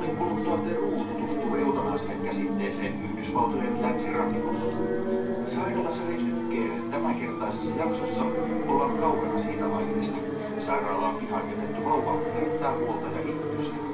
muuten kuluttua Peruu tutustuu eutanasian käsitteeseen Yhdysvaltojen länsirannikolla. Sairaalasari sykkee tämänkertaisessa jaksossa ollaan kaukana siitä vaiheesta. Sairaala on pihan jätetty vauva herättää huolta ja ihmetystä.